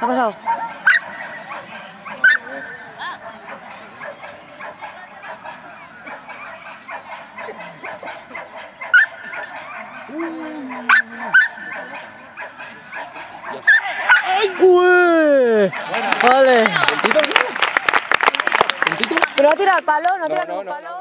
Aplica la. Vale. Pero no tira el palo, no tira no, ningún no, palo.